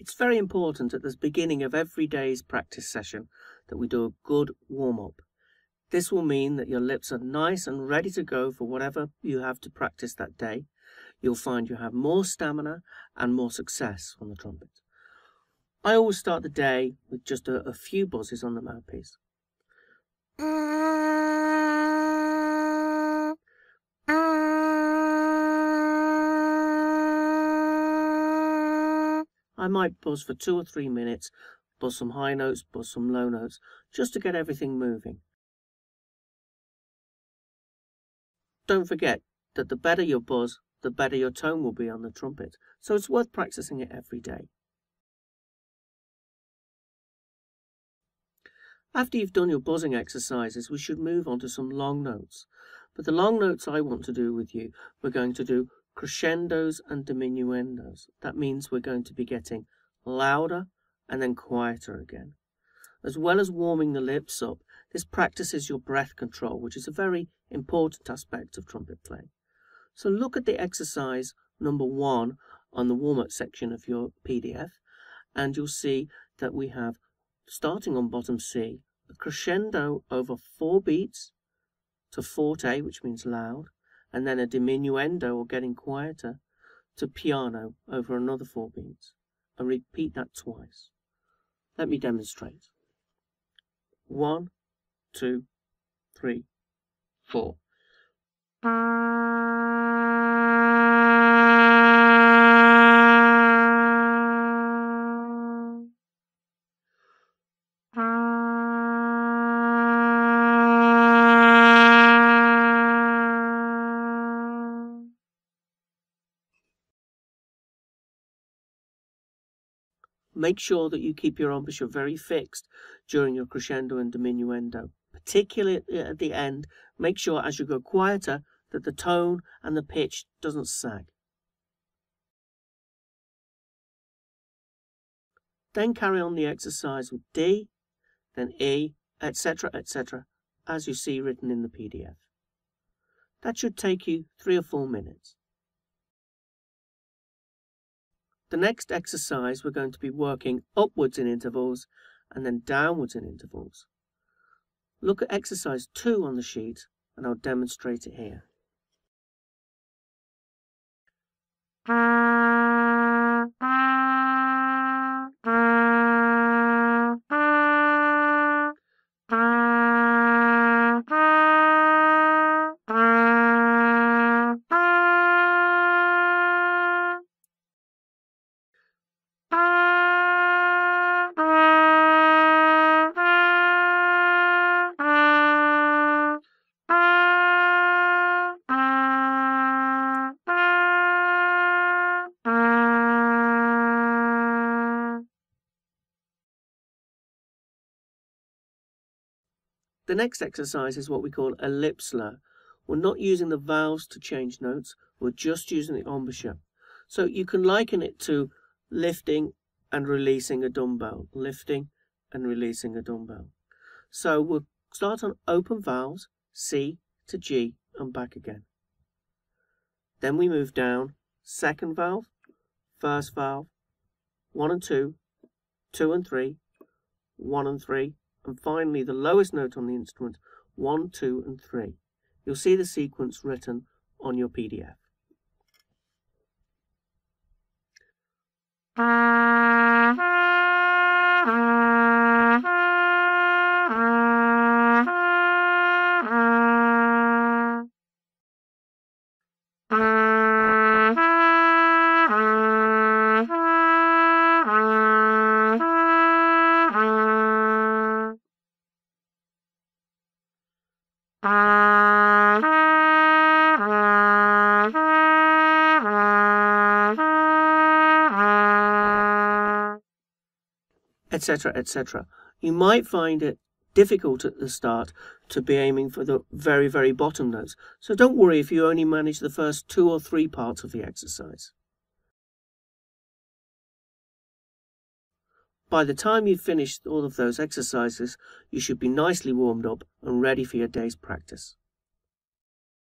It's very important at the beginning of every day's practice session that we do a good warm up. This will mean that your lips are nice and ready to go for whatever you have to practice that day. You'll find you have more stamina and more success on the trumpet. I always start the day with just a, a few buzzes on the mouthpiece. I might buzz for two or three minutes, buzz some high notes, buzz some low notes, just to get everything moving. Don't forget that the better your buzz, the better your tone will be on the trumpet, so it's worth practicing it every day. After you've done your buzzing exercises, we should move on to some long notes. But the long notes I want to do with you, we're going to do crescendos and diminuendos. That means we're going to be getting louder and then quieter again. As well as warming the lips up, this practices your breath control, which is a very important aspect of trumpet playing. So look at the exercise number one on the warm-up section of your PDF, and you'll see that we have, starting on bottom C, a crescendo over four beats to forte, which means loud, and then a diminuendo or getting quieter to piano over another four beats and repeat that twice. Let me demonstrate. One, two, three, four. Make sure that you keep your embouchure very fixed during your crescendo and diminuendo. Particularly at the end, make sure as you go quieter that the tone and the pitch doesn't sag. Then carry on the exercise with D, then E, etc., etc., as you see written in the PDF. That should take you three or four minutes. The next exercise, we're going to be working upwards in intervals and then downwards in intervals. Look at exercise 2 on the sheet and I'll demonstrate it here. The next exercise is what we call a lip slur. We're not using the valves to change notes, we're just using the embouchure. So you can liken it to lifting and releasing a dumbbell, lifting and releasing a dumbbell. So we'll start on open valves, C to G and back again. Then we move down, second valve, first valve, one and two, two and three, one and three, and finally the lowest note on the instrument, 1, 2 and 3. You'll see the sequence written on your PDF. Etc., etc. You might find it difficult at the start to be aiming for the very, very bottom notes. So don't worry if you only manage the first two or three parts of the exercise. By the time you've finished all of those exercises, you should be nicely warmed up and ready for your day's practice.